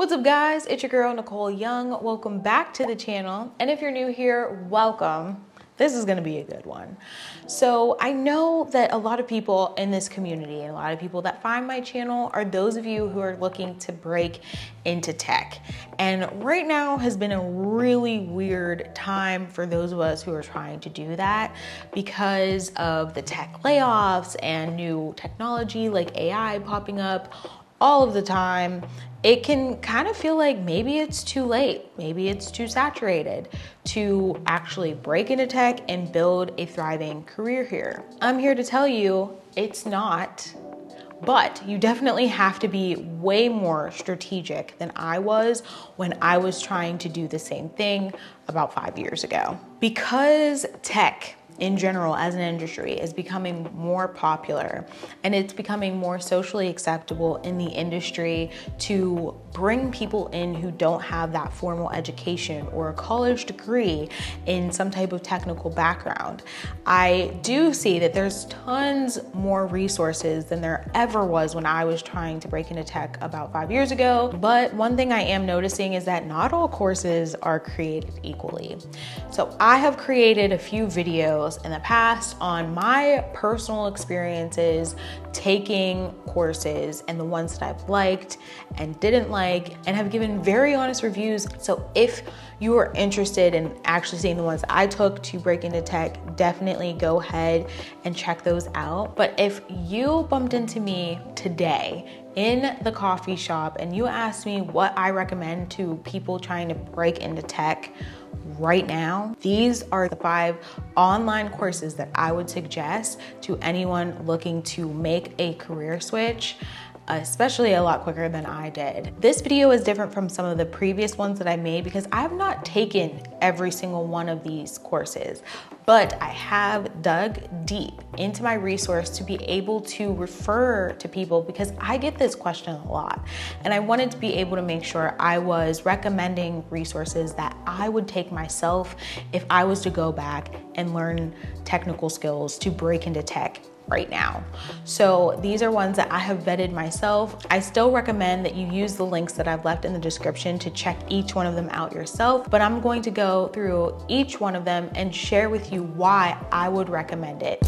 What's up guys? It's your girl Nicole Young. Welcome back to the channel. And if you're new here, welcome. This is gonna be a good one. So I know that a lot of people in this community and a lot of people that find my channel are those of you who are looking to break into tech. And right now has been a really weird time for those of us who are trying to do that because of the tech layoffs and new technology like AI popping up all of the time, it can kind of feel like maybe it's too late, maybe it's too saturated to actually break into tech and build a thriving career here. I'm here to tell you it's not. But you definitely have to be way more strategic than I was when I was trying to do the same thing about five years ago. Because tech in general as an industry is becoming more popular and it's becoming more socially acceptable in the industry to bring people in who don't have that formal education or a college degree in some type of technical background. I do see that there's tons more resources than there ever was when I was trying to break into tech about five years ago. But one thing I am noticing is that not all courses are created equally. So I have created a few videos in the past on my personal experiences taking courses and the ones that I've liked and didn't like and have given very honest reviews. So if you are interested in actually seeing the ones I took to break into tech, definitely go ahead and check those out. But if you bumped into me today in the coffee shop and you asked me what I recommend to people trying to break into tech, right now, these are the five online courses that I would suggest to anyone looking to make a career switch especially a lot quicker than I did. This video is different from some of the previous ones that I made because I have not taken every single one of these courses, but I have dug deep into my resource to be able to refer to people because I get this question a lot. And I wanted to be able to make sure I was recommending resources that I would take myself if I was to go back and learn technical skills to break into tech right now. So these are ones that I have vetted myself. I still recommend that you use the links that I've left in the description to check each one of them out yourself, but I'm going to go through each one of them and share with you why I would recommend it.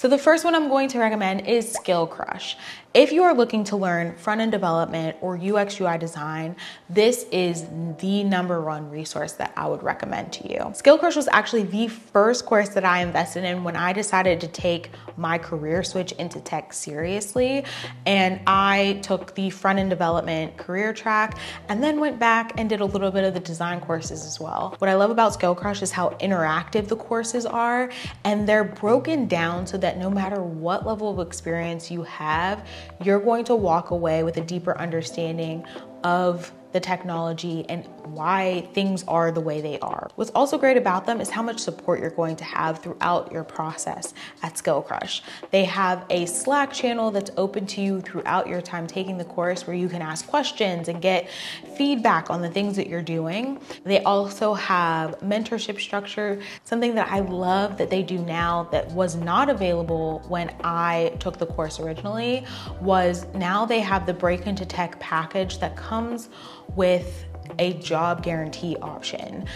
So the first one I'm going to recommend is Skillcrush. If you are looking to learn front-end development or UX UI design, this is the number one resource that I would recommend to you. Skill was actually the first course that I invested in when I decided to take my career switch into tech seriously. And I took the front-end development career track and then went back and did a little bit of the design courses as well. What I love about Skillcrush is how interactive the courses are and they're broken down so that no matter what level of experience you have, you're going to walk away with a deeper understanding of the technology and why things are the way they are. What's also great about them is how much support you're going to have throughout your process at Skillcrush. They have a Slack channel that's open to you throughout your time taking the course where you can ask questions and get feedback on the things that you're doing. They also have mentorship structure, something that I love that they do now that was not available when I took the course originally was now they have the break into tech package that comes with a job guarantee option.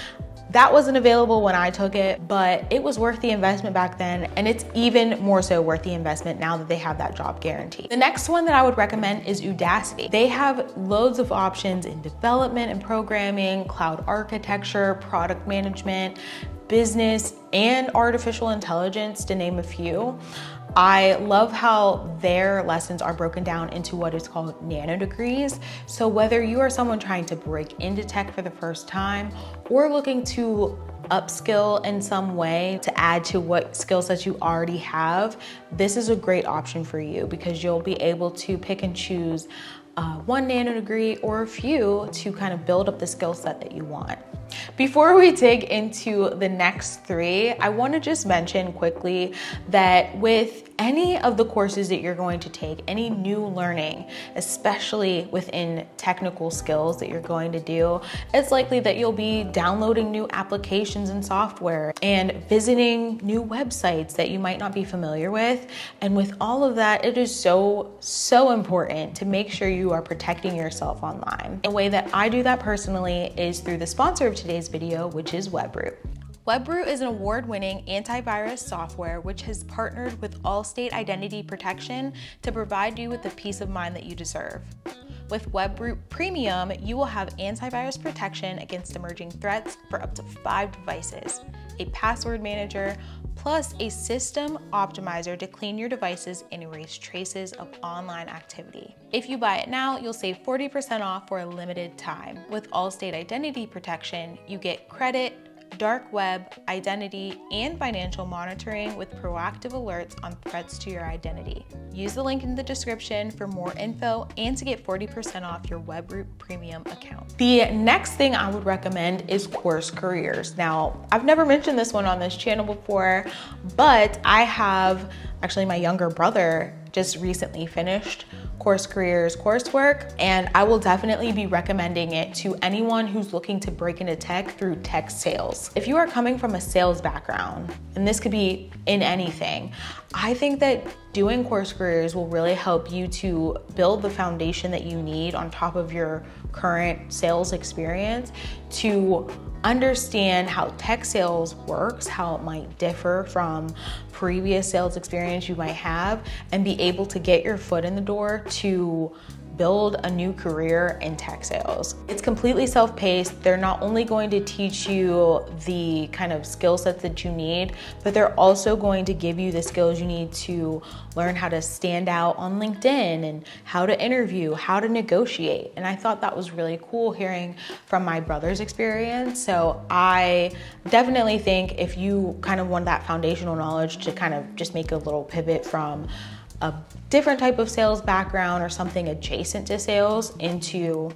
That wasn't available when I took it, but it was worth the investment back then, and it's even more so worth the investment now that they have that job guarantee. The next one that I would recommend is Udacity. They have loads of options in development and programming, cloud architecture, product management, business, and artificial intelligence, to name a few. I love how their lessons are broken down into what is called nano degrees. So whether you are someone trying to break into tech for the first time or looking to upskill in some way to add to what skill sets you already have, this is a great option for you because you'll be able to pick and choose uh, one nano degree or a few to kind of build up the skill set that you want. Before we dig into the next three, I want to just mention quickly that with any of the courses that you're going to take, any new learning, especially within technical skills that you're going to do, it's likely that you'll be downloading new applications and software and visiting new websites that you might not be familiar with. And with all of that, it is so, so important to make sure you are protecting yourself online. The way that I do that personally is through the sponsor of today's video, which is WebRoot. WebRoot is an award-winning antivirus software which has partnered with Allstate Identity Protection to provide you with the peace of mind that you deserve. With WebRoot Premium, you will have antivirus protection against emerging threats for up to five devices, a password manager, plus a system optimizer to clean your devices and erase traces of online activity. If you buy it now, you'll save 40% off for a limited time. With Allstate Identity Protection, you get credit, dark web, identity, and financial monitoring with proactive alerts on threats to your identity. Use the link in the description for more info and to get 40% off your WebRoot Premium account. The next thing I would recommend is Course Careers. Now, I've never mentioned this one on this channel before, but I have actually my younger brother just recently finished Course Careers coursework, and I will definitely be recommending it to anyone who's looking to break into tech through tech sales. If you are coming from a sales background, and this could be in anything, I think that doing Course Careers will really help you to build the foundation that you need on top of your current sales experience to understand how tech sales works, how it might differ from previous sales experience you might have, and be able to get your foot in the door to build a new career in tech sales. It's completely self-paced. They're not only going to teach you the kind of skill sets that you need, but they're also going to give you the skills you need to learn how to stand out on LinkedIn and how to interview, how to negotiate. And I thought that was really cool hearing from my brother's experience. So I definitely think if you kind of want that foundational knowledge to kind of just make a little pivot from a different type of sales background or something adjacent to sales into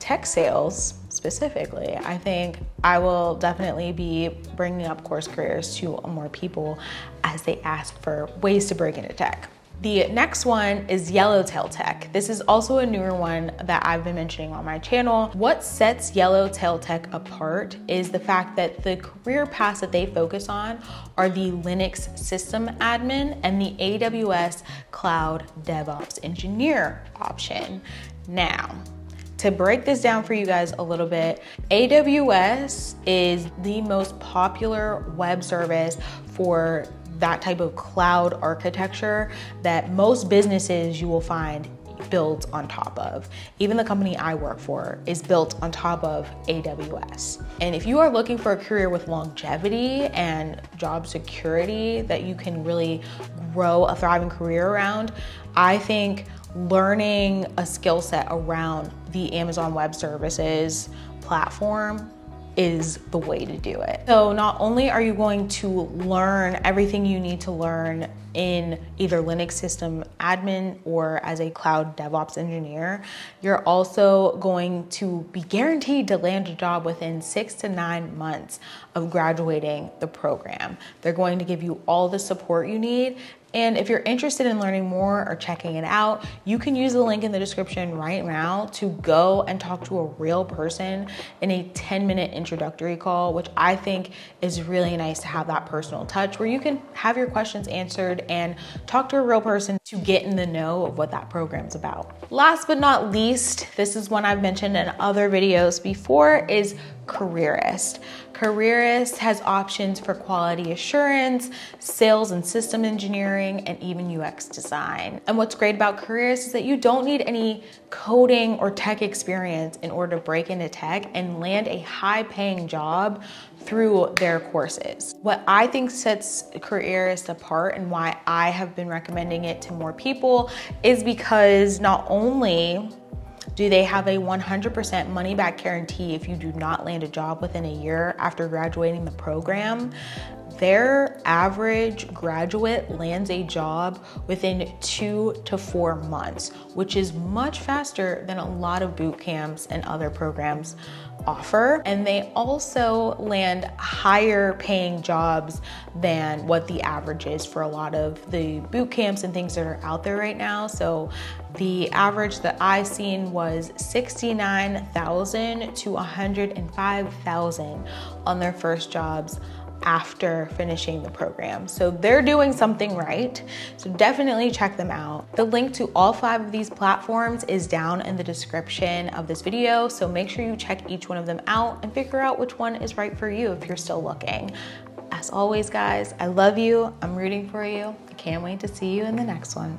tech sales specifically, I think I will definitely be bringing up course careers to more people as they ask for ways to break into tech. The next one is Yellowtail Tech. This is also a newer one that I've been mentioning on my channel. What sets Yellowtail Tech apart is the fact that the career paths that they focus on are the Linux system admin and the AWS Cloud DevOps engineer option. Now, to break this down for you guys a little bit, AWS is the most popular web service for that type of cloud architecture that most businesses you will find built on top of. Even the company I work for is built on top of AWS. And if you are looking for a career with longevity and job security that you can really grow a thriving career around, I think learning a skill set around the Amazon Web Services platform is the way to do it. So not only are you going to learn everything you need to learn in either Linux system admin or as a cloud DevOps engineer, you're also going to be guaranteed to land a job within six to nine months of graduating the program. They're going to give you all the support you need and if you're interested in learning more or checking it out, you can use the link in the description right now to go and talk to a real person in a 10 minute introductory call, which I think is really nice to have that personal touch where you can have your questions answered and talk to a real person to get in the know of what that program's about. Last but not least, this is one I've mentioned in other videos before is Careerist. Careerist has options for quality assurance, sales and system engineering, and even UX design. And what's great about Careerist is that you don't need any coding or tech experience in order to break into tech and land a high paying job through their courses. What I think sets Careerist apart and why I have been recommending it to more people is because not only do they have a 100% money back guarantee if you do not land a job within a year after graduating the program? Their average graduate lands a job within two to four months, which is much faster than a lot of boot camps and other programs offer. And they also land higher paying jobs than what the average is for a lot of the boot camps and things that are out there right now. So the average that I seen was 69,000 to 105,000 on their first jobs after finishing the program. So they're doing something right. So definitely check them out. The link to all five of these platforms is down in the description of this video. So make sure you check each one of them out and figure out which one is right for you if you're still looking. As always, guys, I love you. I'm rooting for you. I can't wait to see you in the next one.